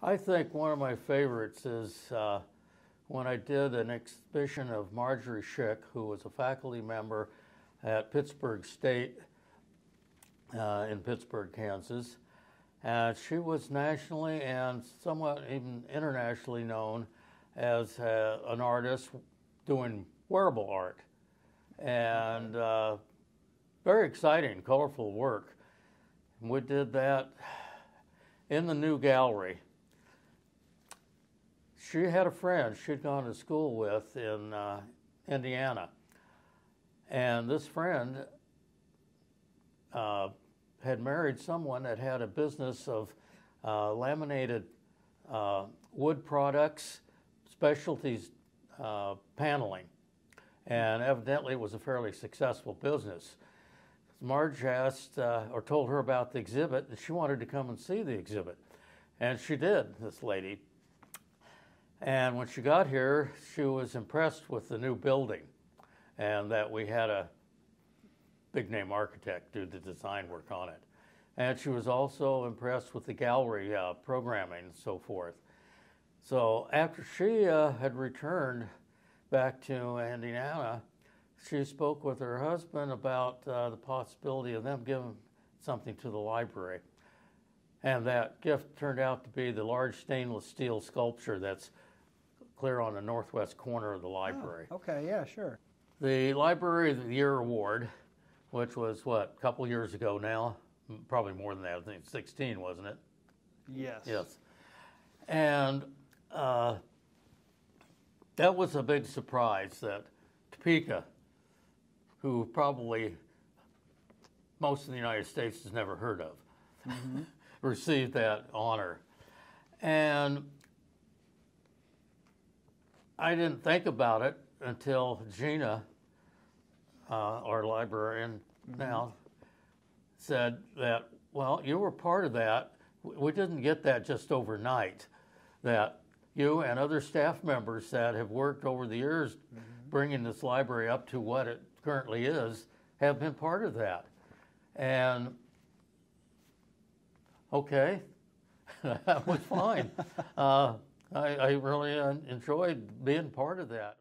I think one of my favorites is uh, when I did an exhibition of Marjorie Schick, who was a faculty member at Pittsburg State uh, in Pittsburg, Kansas. And she was nationally and somewhat even internationally known as uh, an artist doing wearable art. And uh, very exciting, colorful work. And we did that in the new gallery. She had a friend she'd gone to school with in uh, Indiana. And this friend uh, had married someone that had a business of uh, laminated uh, wood products, specialties uh, paneling. And evidently it was a fairly successful business. Marge asked uh, or told her about the exhibit, and she wanted to come and see the exhibit. And she did, this lady. And when she got here, she was impressed with the new building and that we had a big name architect do the design work on it. And she was also impressed with the gallery uh, programming and so forth. So after she uh, had returned back to Indiana, she spoke with her husband about uh, the possibility of them giving something to the library. And that gift turned out to be the large stainless steel sculpture that's clear on the northwest corner of the library. Oh, okay, yeah, sure. The Library of the Year Award, which was what, a couple years ago now, probably more than that, I think 16, wasn't it? Yes. Yes. And uh, that was a big surprise that Topeka, who probably most of the United States has never heard of, mm-hmm. received that honor. And I didn't think about it until Gina, uh, our librarian mm-hmm. now, said that, well, you were part of that. We didn't get that just overnight. That you and other staff members that have worked over the years mm-hmm. bringing this library up to what it currently is have been part of that. And okay, that was fine. uh, I, I, really enjoyed being part of that.